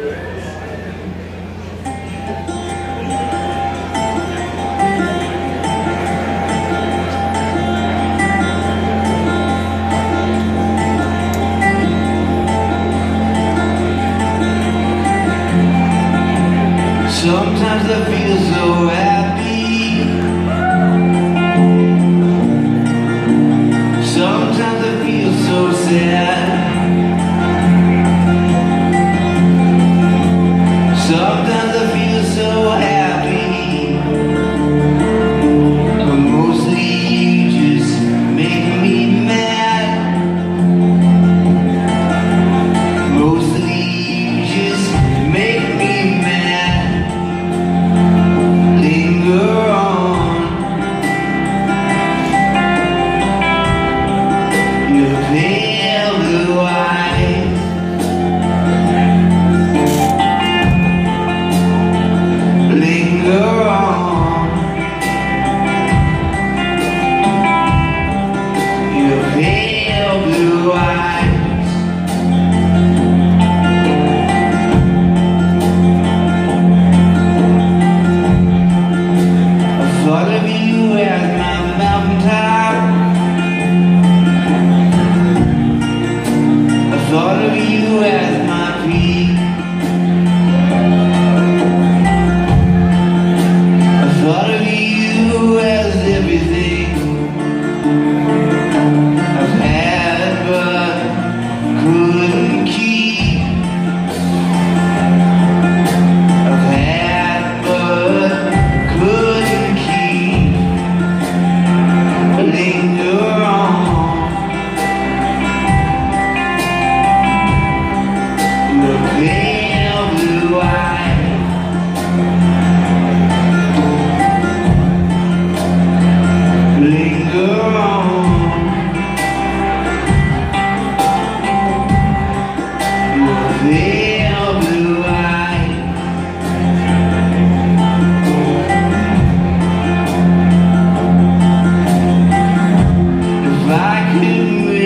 Sometimes in the